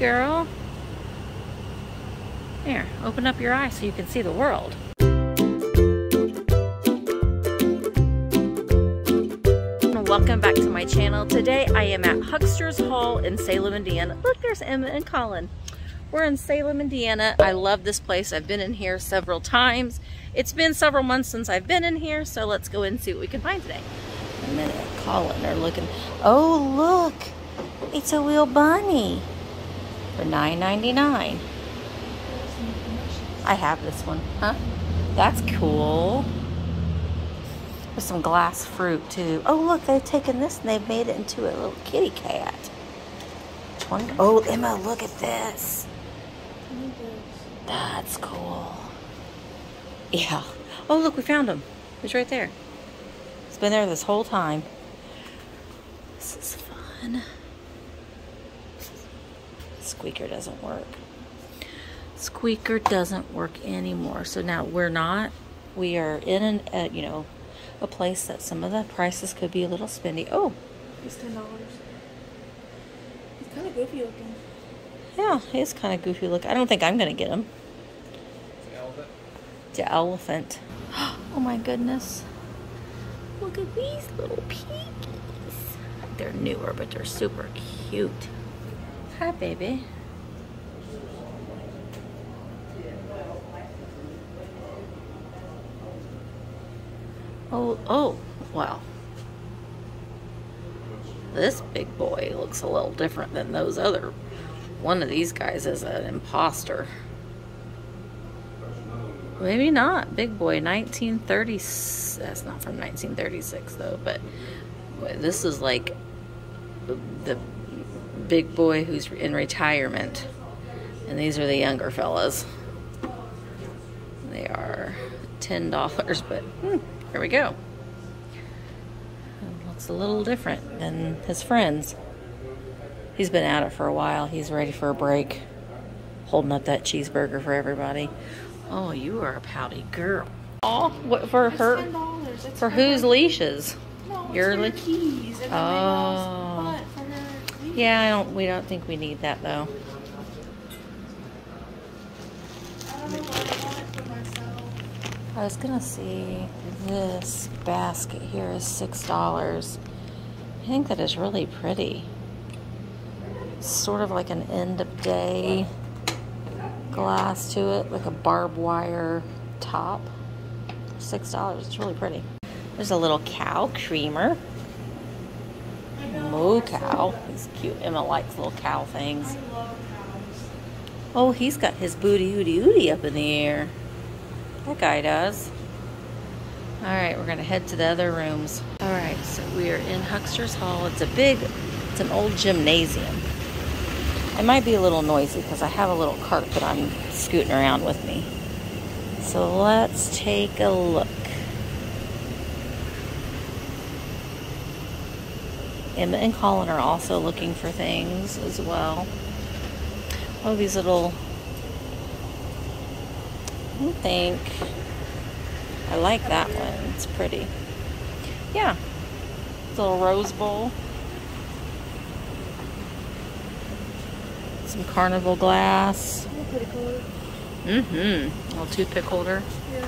girl. Here, open up your eyes so you can see the world. Welcome back to my channel. Today I am at Huckster's Hall in Salem, Indiana. Look, there's Emma and Colin. We're in Salem, Indiana. I love this place. I've been in here several times. It's been several months since I've been in here, so let's go and see what we can find today. A minute, Colin are looking. Oh, look. It's a wheel bunny for $9.99. I have this one. Huh? That's cool. With some glass fruit too. Oh look, they've taken this and they've made it into a little kitty cat. 20. Oh Emma, look at this. That's cool. Yeah. Oh look, we found him. He's right there. He's been there this whole time. This is fun. Squeaker doesn't work. Squeaker doesn't work anymore. So now we're not. We are in an, uh, you know, a place that some of the prices could be a little spendy. Oh, It's ten dollars. It's kind of goofy looking. yeah, he's kind of goofy look. I don't think I'm gonna get him. Elephant. The elephant. Oh my goodness. Look at these little piggies. They're newer, but they're super cute. Hi, baby. Oh, oh, wow. This big boy looks a little different than those other. One of these guys is an imposter. Maybe not. Big boy, 1930. That's not from 1936 though, but this is like the big boy who's in retirement. And these are the younger fellas. They are $10, but hmm, here we go. Looks a little different than his friends. He's been at it for a while. He's ready for a break. Holding up that cheeseburger for everybody. Oh, you are a pouty girl. Oh, what for her? ten dollars. It's For whose leashes? No, Your li- keys. Oh. oh. But for her leash. Yeah, I don't. We don't think we need that though. I don't know why I want it for myself. I was gonna see this basket here is six dollars. I think that is really pretty. Sort of like an end of day glass to it, like a barbed wire top. Six dollars. It's really pretty. There's a little cow creamer. Moo cow. He's cute. Emma likes little cow things. Oh, he's got his booty hooty hooty up in the air. That guy does. All right, we're gonna head to the other rooms. All right, so we are in Huckster's Hall. It's a big, it's an old gymnasium. It might be a little noisy because I have a little cart that I'm scooting around with me. So let's take a look. Emma and Colin are also looking for things as well. Oh, these little. I think I like that one. It's pretty. Yeah. Little rose bowl. Some carnival glass. Mm-hmm. Little toothpick holder. Yeah.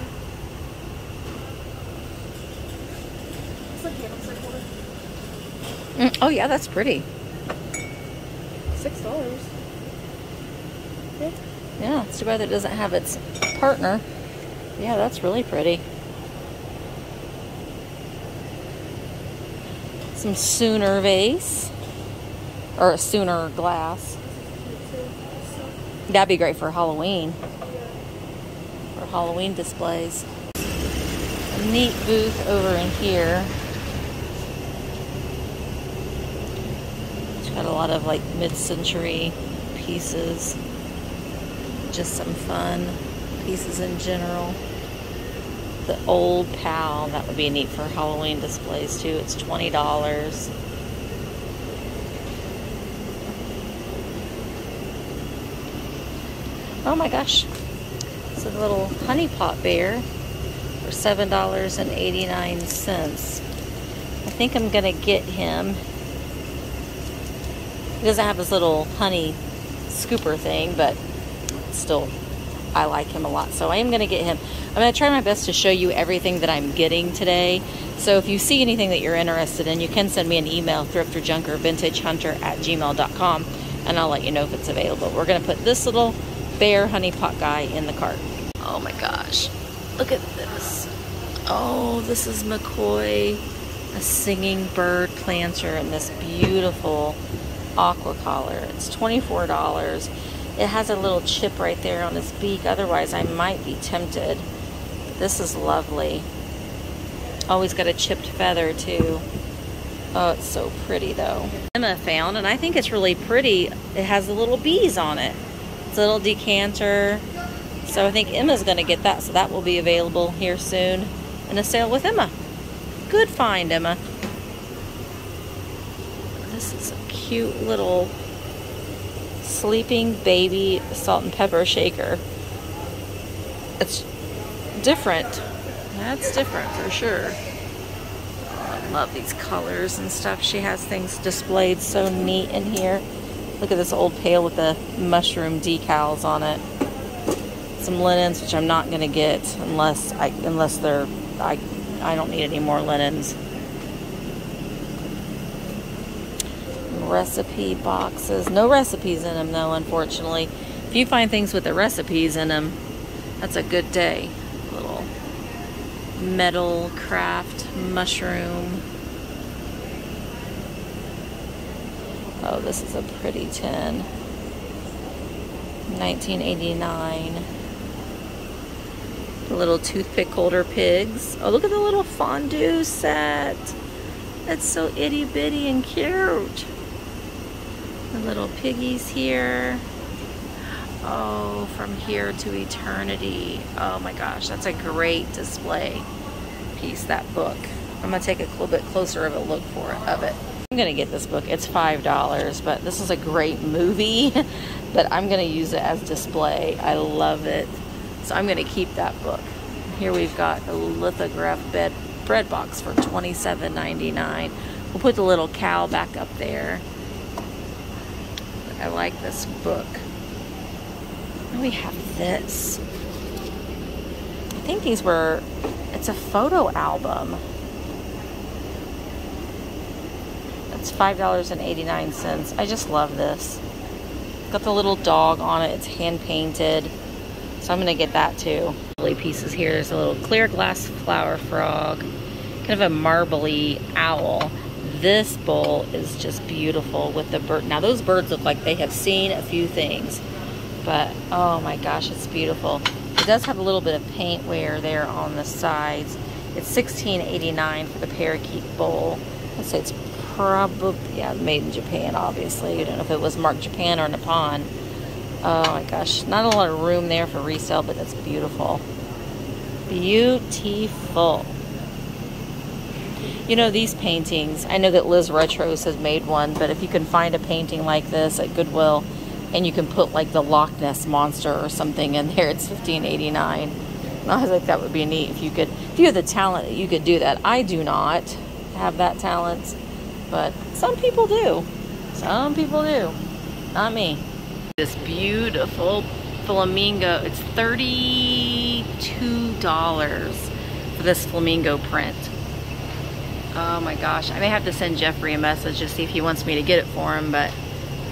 It's like candlestick holder. Mm, oh yeah, that's pretty. Six dollars. Yeah. Yeah, it's too bad that it doesn't have its partner. Yeah, that's really pretty. Some Sooner vase. Or a Sooner glass. That'd be great for Halloween. For Halloween displays. A neat booth over in here. Got a lot of like mid-century pieces. Just some fun pieces in general. The old pal, that would be neat for Halloween displays too. It's twenty dollars. Oh my gosh. It's a little honey pot bear for seven dollars and eighty nine cents. I think I'm gonna get him. He doesn't have this little honey scooper thing, but still, I like him a lot. So I am going to get him. I'm going to try my best to show you everything that I'm getting today. So if you see anything that you're interested in, you can send me an email, thrifterjunkervintagehunter at gmail.com, and I'll let you know if it's available. We're going to put this little bear honey pot guy in the cart. Oh my gosh. Look at this. Oh, this is McCoy, a singing bird planter and this beautiful aqua collar. It's $24. It has a little chip right there on his beak. Otherwise, I might be tempted. This is lovely. Always got a chipped feather too. Oh, it's so pretty though. Emma found, and I think it's really pretty. It has the little bees on it. It's a little decanter. So I think Emma's gonna get that. So that will be available here soon in a sale with Emma. Good find, Emma. This is cute little sleeping baby salt and pepper shaker. It's different. That's different for sure. Oh, I love these colors and stuff. She has things displayed so neat in here. Look at this old pail with the mushroom decals on it. Some linens, which I'm not gonna get unless I unless they're I I don't need any more linens. Recipe boxes. No recipes in them though, unfortunately. If you find things with the recipes in them, that's a good day Little metal craft mushroom. Oh, this is a pretty tin. 1989. The little toothpick holder pigs. Oh, look at the little fondue set. That's so itty bitty and cute. The little piggies here. Oh, from here to eternity. Oh my gosh, that's a great display piece, that book. I'm gonna take a little bit closer of a look for it, of it. I'm gonna get this book. It's $5, but this is a great movie, but I'm gonna use it as display. I love it. So I'm gonna keep that book. Here we've got a lithograph bed bread box for $27.99. We'll put the little cow back up there. I like this book we have this. I think these were, it's a photo album. It's $5.89. I just love this. Got the little dog on it. It's hand painted. So I'm to get that too. Lovely Pieces here. There's a little clear glass flower frog. Kind of a marbly owl. This bowl is just beautiful with the bird. Now those birds look like they have seen a few things but oh my gosh it's beautiful. It does have a little bit of paint wear there on the sides. It's $16.89 for the parakeet bowl. I'd say it's probably yeah made in Japan obviously. I don't know if it was marked Japan or Nippon. Oh my gosh not a lot of room there for resale but that's beautiful. Beautiful you know these paintings I know that Liz Retros has made one but if you can find a painting like this at Goodwill and you can put like the Loch Ness monster or something in there. It's fifteen eighty nine. And I was like, that would be neat if you could, if you had the talent, you could do that. I do not have that talent, but some people do. Some people do. Not me. This beautiful flamingo. It's thirty-two dollars for this flamingo print. Oh my gosh. I may have to send Jeffrey a message to see if he wants me to get it for him, but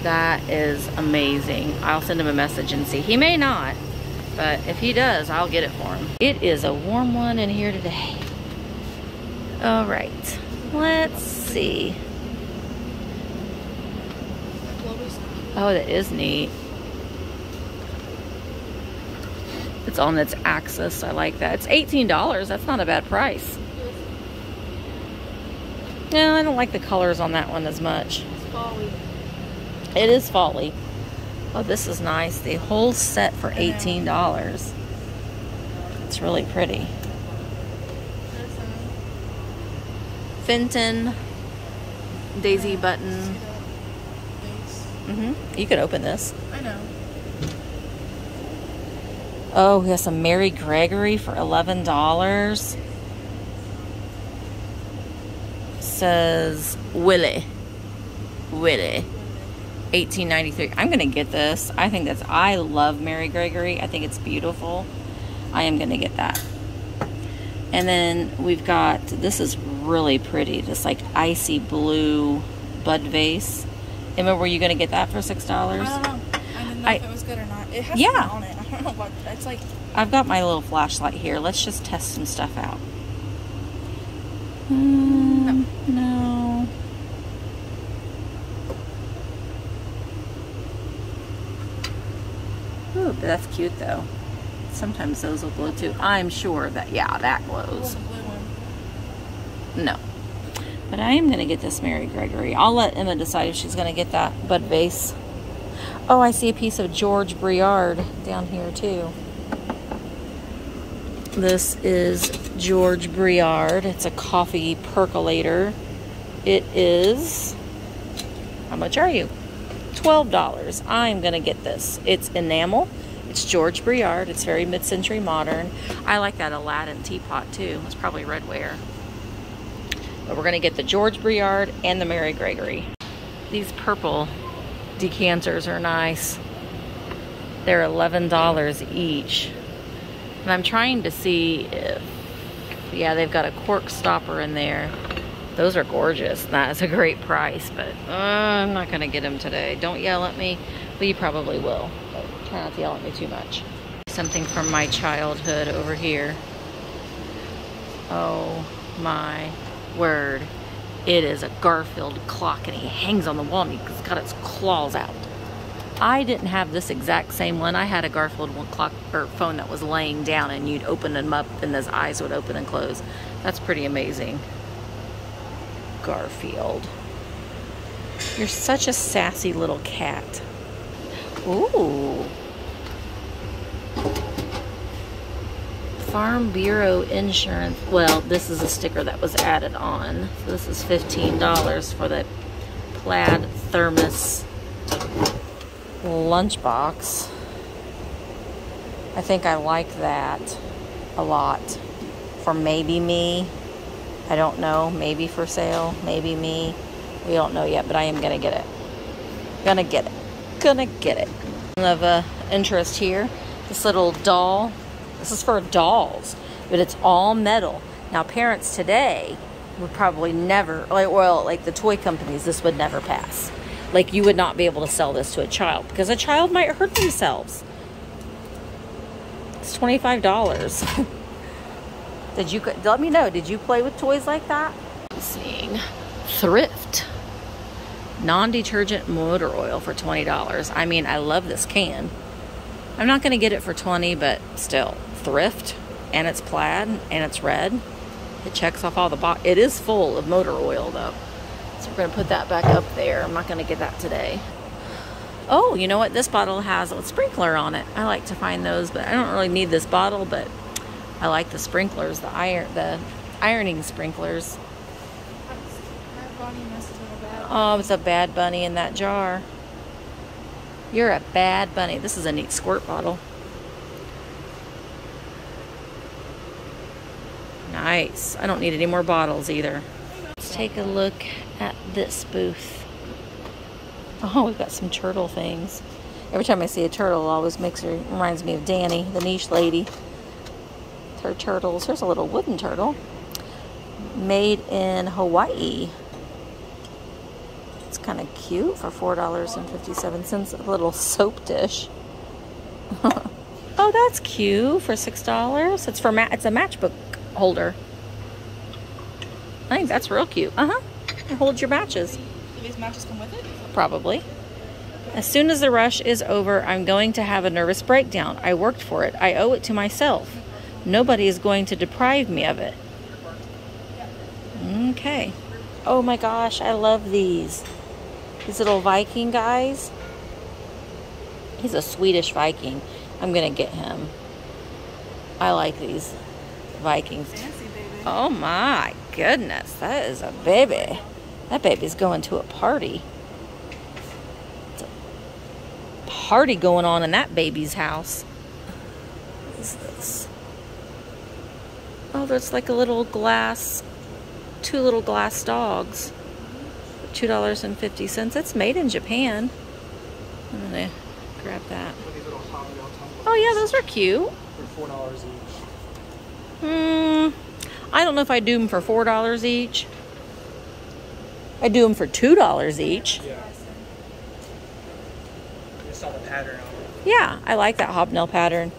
that is amazing. I'll send him a message and see. He may not, but if he does, I'll get it for him. It is a warm one in here today. All right, let's see. Oh, that is neat. It's on its axis. I like that. It's $18. That's not a bad price. No, I don't like the colors on that one as much. It is folly. Oh, this is nice. The whole set for $18. It's really pretty. Fenton daisy button. Mm-hmm. You could open this. I know. Oh, we have some Mary Gregory for $11. Says Willie. Willie. 1893. I'm gonna get this. I think that's I love Mary Gregory. I think it's beautiful. I am gonna get that. And then we've got this is really pretty, this like icy blue bud vase. Emma, were you gonna get that for six dollars? I don't know. I didn't know I- if it was good or not. It has Yeah. on it. I don't know what. It's like I've got my little flashlight here. Let's just test some stuff out. Mm, no. Ooh, but that's cute though. Sometimes those will glow too. I'm sure that, yeah, that glows. the blue one. No. But I am going to get this Mary Gregory. I'll let Emma decide if she's going to get that bud vase. Oh, I see a piece of George Briard down here too. This is George Briard. It's a coffee percolator. It is, how much are you? $12. I'm going to get this. It's enamel. It's George Briard. It's very mid-century modern. I like that Aladdin teapot too. It's probably redware. But we're going to get the George Briard and the Mary Gregory. These purple decanters are nice. They're $11 each. And I'm trying to see if, yeah, they've got a cork stopper in there. Those are gorgeous. That is a great price, but uh, I'm not going to get them today. Don't yell at me. Well, you probably will. But try not to yell at me too much. Something from my childhood over here. Oh my word. It is a Garfield clock and he hangs on the wall and he's got its claws out. I didn't have this exact same one. I had a Garfield clock or phone that was laying down and you'd open them up and his eyes would open and close. That's pretty amazing. Garfield. You're such a sassy little cat. Ooh. Farm Bureau Insurance. Well, this is a sticker that was added on. So this is $15 for the plaid thermos lunchbox. I think I like that a lot. For maybe me. I don't know. Maybe for sale. Maybe me. We don't know yet, but I am going to get it. Gonna get it. Gonna get it. Of uh, interest here, this little doll. This is for dolls, but it's all metal. Now, parents today would probably never, like, well, like the toy companies, this would never pass. Like, you would not be able to sell this to a child because a child might hurt themselves. It's $25. Did you, let me know, did you play with toys like that? I'm Seeing thrift non-detergent motor oil for $20. I mean, I love this can. I'm not going to get it for 20, but still, thrift and it's plaid and it's red. It checks off all the box. It is full of motor oil though. So we're going to put that back up there. I'm not going to get that today. Oh, you know what? This bottle has a sprinkler on it. I like to find those, but I don't really need this bottle, but I like the sprinklers, the iron the ironing sprinklers. Oh, it's a bad bunny in that jar. You're a bad bunny. This is a neat squirt bottle. Nice. I don't need any more bottles either. Let's take a look at this booth. Oh, we've got some turtle things. Every time I see a turtle, it always makes her reminds me of Danny, the niche lady. Her turtles. Here's a little wooden turtle. Made in Hawaii. It's kind of cute for $4.57. A little soap dish. oh, that's cute for $6. It's for it's a matchbook holder. I think that's real cute. Uh-huh. It holds your matches. Do these matches come with it? Probably. As soon as the rush is over, I'm going to have a nervous breakdown. I worked for it. I owe it to myself. Nobody is going to deprive me of it. Okay. Oh my gosh, I love these. These little Viking guys. He's a Swedish Viking. I'm going to get him. I like these Vikings. Fancy. Oh my goodness, that is a baby. That baby's going to a party. It's a party going on in that baby's house. What is this? Oh, there's like a little glass, two little glass dogs. $2.50. It's made in Japan. I'm gonna grab that. These little Hot Wheel tumblers Oh yeah, those are cute. For four dollars each. Hmm. I don't know if I do them for four dollars each. I do them for two dollars each. Yeah. I pattern. Yeah, I like that hobnail pattern.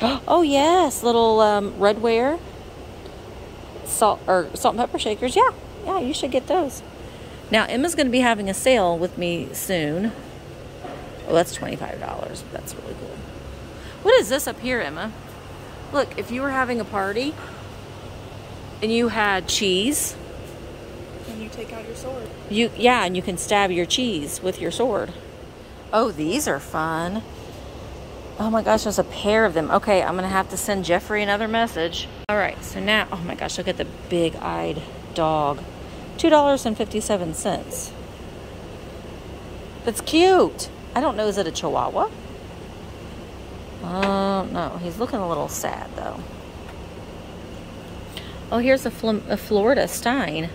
Oh yes, little um, redware salt or salt and pepper shakers. Yeah, yeah, you should get those. Now Emma's going to be having a sale with me soon. Oh, that's twenty five dollars. That's really cool. What is this up here, Emma? Look, if you were having a party and you had cheese, And you take out your sword. you yeah, and you can stab your cheese with your sword. Oh, these are fun. Oh my gosh, there's a pair of them. Okay, I'm gonna have to send Jeffrey another message. All right, so now, oh my gosh, look at the dog. Dollars and fifty-seven cents. That's cute. I don't know, is it a Chihuahua? Uh, no, he's looking a little sad though. Oh, here's a, Fl- a Florida Stein.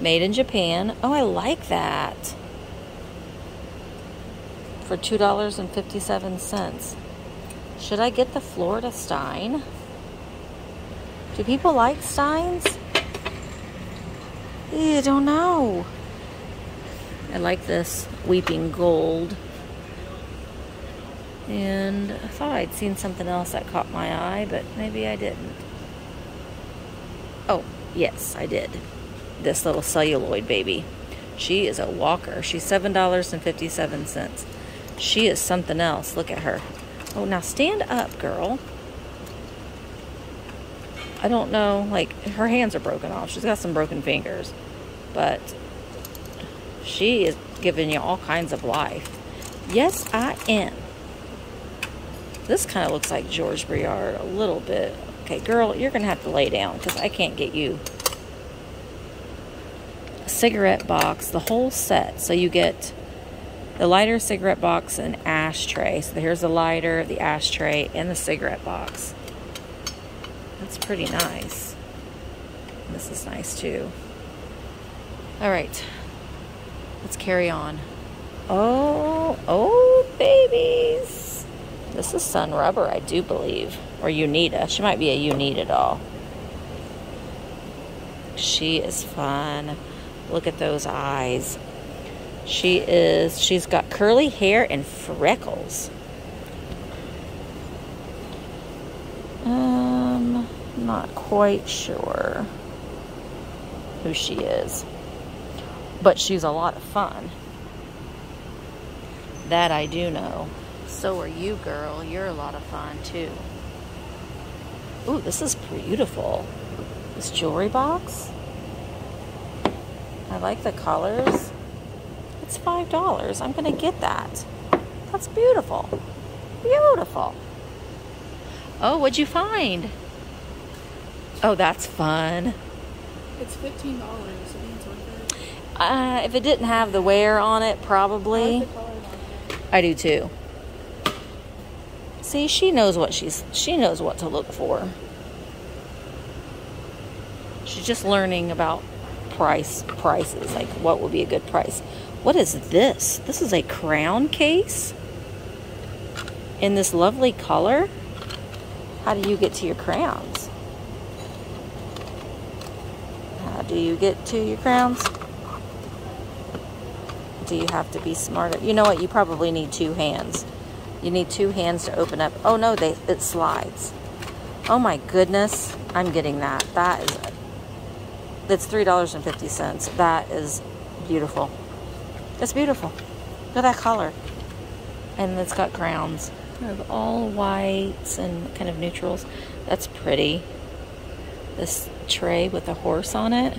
Made in Japan. Oh, I like that. For $2.57. Should I get the Florida Stein? Do people like Steins? Eh, I don't know. I like this Weeping Gold. And I thought I'd seen something else that caught my eye, but maybe I didn't. Oh, yes, I did. This little celluloid baby. She is a walker. She's $7.57. She is something else. Look at her. Oh, now stand up, girl. I don't know, like, her hands are broken off. She's got some broken fingers. But she is giving you all kinds of life. Yes, I am. This kind of looks like George Briard a little bit. Okay, girl, you're going to have to lay down because I can't get you a cigarette box, the whole set. So you get the lighter, cigarette box, and ashtray. So here's the lighter, the ashtray, and the cigarette box. That's pretty nice. This is nice too. All right, let's carry on. Oh, oh, babies. This is Sun Rubber, I do believe. Or Uneeda. She might be a Uneeda doll. She is fun. Look at those eyes. She is, she's got curly hair and freckles. Um, not quite sure who she is. But she's a lot of fun. That I do know. So are you, girl. You're a lot of fun, too. Ooh, this is beautiful. This jewelry box. I like the colors. It's $5. I'm going to get that. That's beautiful. Beautiful. Oh, what'd you find? Oh, that's fun. It's fifteen dollars. It means worth it. Uh, if it didn't have the wear on it, I probably. colors. I do too. See, she knows what she's she knows what to look for. She's just learning about price prices, like what would be a good price. What is this? This is a crown case in this lovely color. How do you get to your crowns? How do you get to your crowns? do you have to be smarter? You know what? You probably need two hands. You need two hands to open up. Oh no, they it slides. Oh my goodness, I'm getting that. That is that's three dollars and fifty cents. That is beautiful. It's beautiful. Look at that color, and it's got crowns of all whites and kind of neutrals. That's pretty. This tray with a horse on it.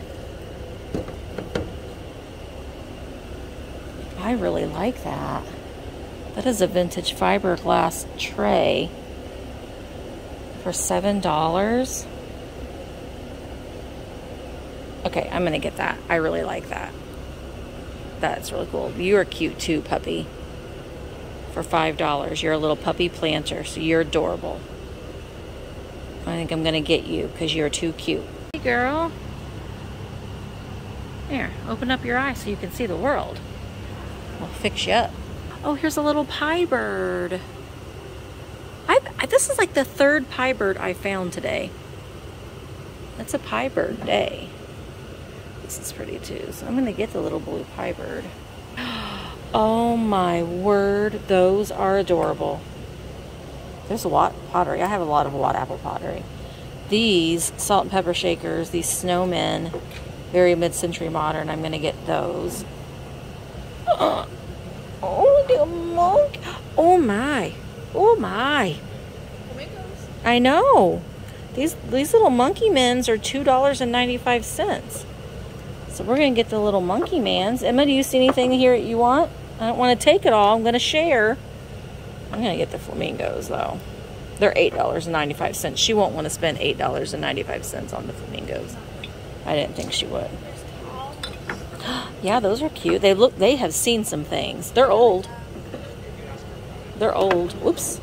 I really like that. That is a vintage fiberglass tray for $7. Okay, I'm going to get that. I really like that. That's really cool. You are cute too, puppy. For $5. You're a little puppy planter, so you're adorable. I think I'm going to get you because you're too cute. Hey, girl. Here, open up your eyes so you can see the world. I'll fix you up. Oh, here's a little pie bird. I, this is like the third pie bird I found today. That's a pie bird day. This is pretty too. So I'm going to get the little blue pie bird. Oh my word, those are adorable. There's a lot pottery. I have a lot of Watt Apple pottery. These salt and pepper shakers, these snowmen, very mid-century modern. I'm going to get those. Oh, the monk. Oh my. Oh my. I know. These these little monkey men's are two dollars and ninety five cents. So we're gonna get the little monkey mans. Emma, do you see anything here that you want? I don't want to take it all. I'm gonna share. I'm gonna get the flamingos though. They're eight dollars and ninety five cents. She won't want to spend eight dollars and ninety five cents on the flamingos. I didn't think she would. Yeah, those are cute. They look. They have seen some things. They're old. They're old. Whoops.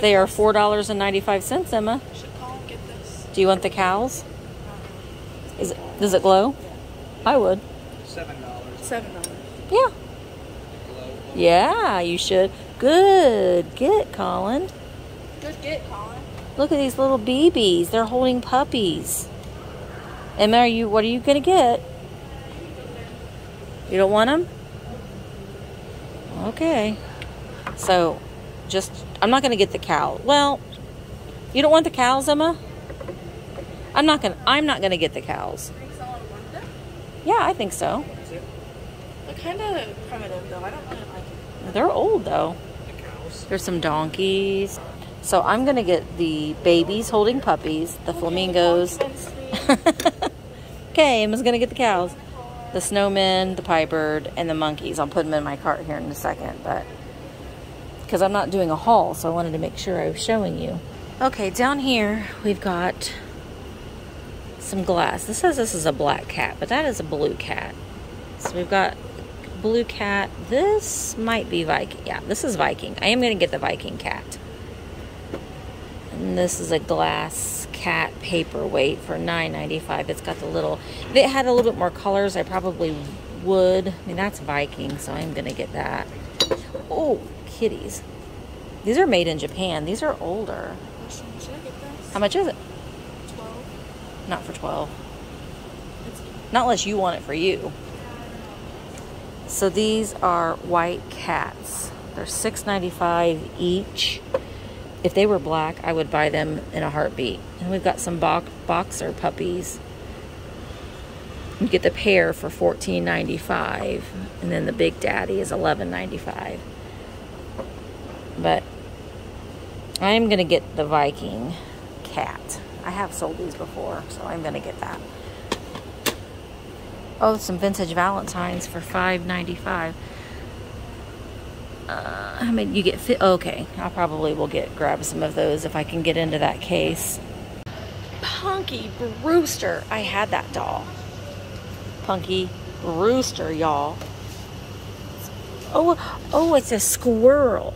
They are four dollars and ninety five cents, Emma. Should call and get this. Do you want the cows? Is it does it glow? I would. Seven dollars. Seven dollars. Yeah. Yeah, you should. Good. Get it, Colin. Good get, Colin. Look at these little babies. They're holding puppies. Emma, are you what are you gonna get? You don't want them? Okay. So, just I'm not gonna get the cow. Well, you don't want the cows, Emma? I'm not gonna. I'm not gonna get the cows. Think someone wanted them? Yeah, I think so. They're kind of primitive though. I don't really like it. They're old though. The cows. There's some donkeys. So I'm gonna get the babies holding puppies, the flamingos. okay, Emma's gonna get the cows, the snowmen, the pie bird, and the monkeys. I'll put them in my cart here in a second, but because I'm not doing a haul, so I wanted to make sure I was showing you. Okay, down here we've got some glass. This says this is a black cat, but that is a blue cat. So we've got blue cat. This might be Viking. Yeah, this is Viking. I am going to get the Viking cat. And this is a glass cat paperweight for $9.95. It's got the little, if it had a little bit more colors, I probably would. I mean, that's Viking, so I'm going to get that. Oh, kitties. These are made in Japan. These are older. Listen, should I get this? How much is it? Not for 12 Not unless you want it for you. So these are white cats. They're $6.95 each. If they were black, I would buy them in a heartbeat. And we've got some bo- boxer puppies. You get the pair for $14.95, and then the big daddy is $11.95. But I'm gonna get the Viking cat. I have sold these before, so I'm gonna get that. Oh, some vintage Valentines for five ninety five. Uh, I mean, you get fit. Okay, I probably will get grab some of those if I can get into that case. Punky Brewster. I had that doll. Punky Brewster, y'all. Oh, oh, it's a squirrel.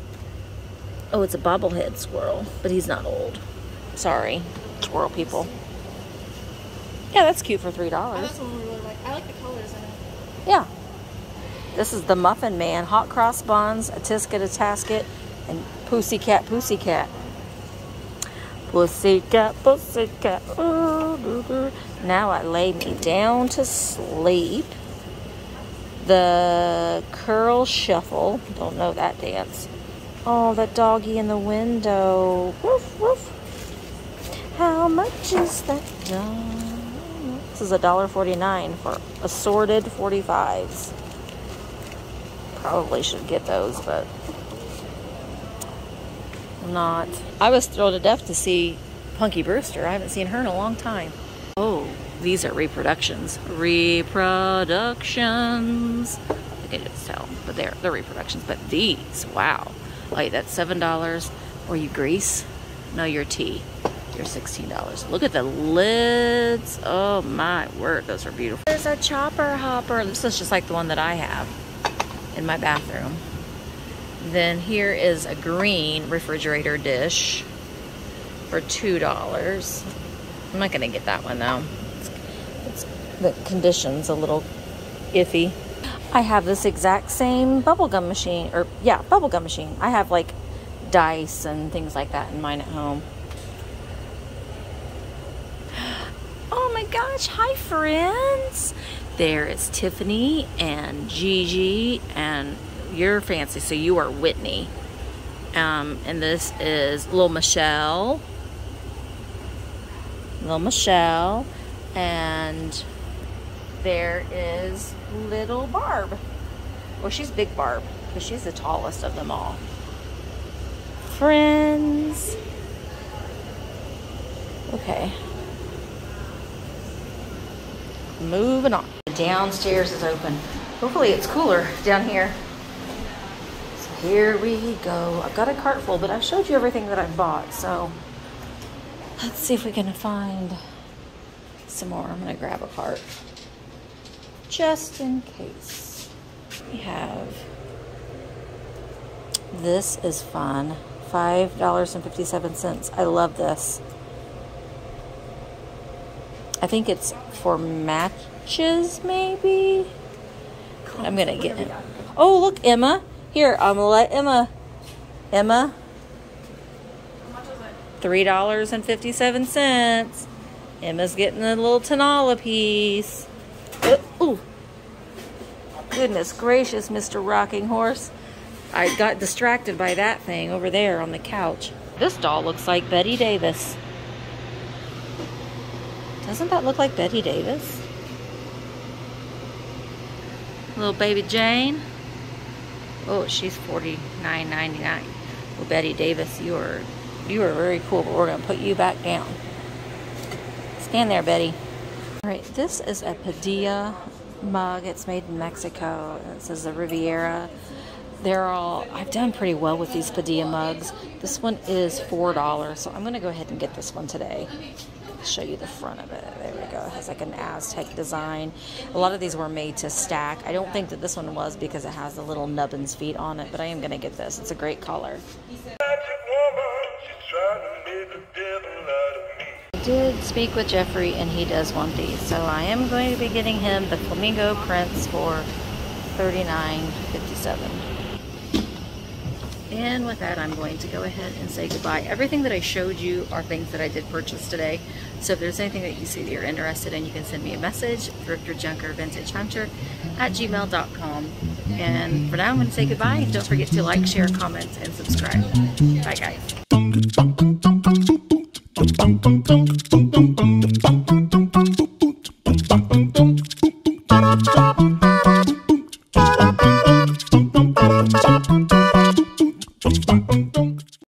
Oh, it's a bobblehead squirrel, but he's not old. Sorry, squirrel people. Yeah, that's cute for three I dollars. that's one we really like. I like the colors in it. Yeah. This is the Muffin Man, Hot Cross Buns, a Tisket, a Tasket, and Pussycat, Pussycat. Pussycat, Pussycat. Ooh, doo, doo. Now I lay me down to sleep. The Curl Shuffle. Don't know that dance. Oh, that doggy in the window. Woof, woof. How much is that? This is a dollar forty-nine for assorted forty-fives. Probably should get those, but not. I was thrilled to death to see Punky Brewster. I haven't seen her in a long time. Oh, these are reproductions. Reproductions. I can just tell, but they're they're reproductions. But these, wow, like that's seven dollars. Or you grease? No, your tea. Sixteen dollars. Look at the lids. Oh my word, those are beautiful. There's a chopper hopper. This is just like the one that I have in my bathroom. Then here is a green refrigerator dish for two dollars. I'm not gonna get that one though. It's the condition's a little iffy. I have this exact same bubblegum machine, or yeah, bubblegum machine. I have like dice and things like that in mine at home. Oh my gosh, hi friends! There is Tiffany and Gigi, and you're fancy, so you are Whitney. Um, and this is little Michelle. Little Michelle. And there is little Barb. Well, she's Big Barb, because she's the tallest of them all. Friends. Okay. Moving on. Downstairs is open. Hopefully it's cooler down here. So here we go. I've got a cart full, but I showed you everything that I bought. So let's see if we can find some more. I'm to grab a cart just in case. We have this is fun. $5.57. I love this. I think it's for matches, maybe. I'm gonna get it. Oh, look, Emma. Here, I'm gonna let Emma. Emma. Three dollars and fifty-seven cents. Emma's getting a little Tonala piece. Uh, ooh. Goodness gracious, Mr. Rocking Horse. I got distracted by that thing over there on the couch. This doll looks like Bette Davis. Doesn't that look like Bette Davis? Little baby Jane. Oh, she's $49.99. Well, Bette Davis, you are you are very cool, but we're gonna put you back down. Stand there, Bette. All right, this is a Padilla mug. It's made in Mexico. It says the Riviera. They're all, I've done pretty well with these Padilla mugs. This one is $4, so I'm going to go ahead and get this one today show you the front of it. There we go. It has like an Aztec design. A lot of these were made to stack. I don't think that this one was because it has the little nubbins feet on it, but I am going to get this. It's a great color. I did speak with Jeffrey and he does want these, so I am going to be getting him the Flamingo Prince for $39.57. And with that, I'm going to go ahead and say goodbye. Everything that I showed you are things that I did purchase today. So if there's anything that you see that you're interested in, you can send me a message, thrifter, junker, vintage hunter at gmail.com. And for now, I'm going to say goodbye. Don't forget to like, share, comment, and subscribe. Bye, guys.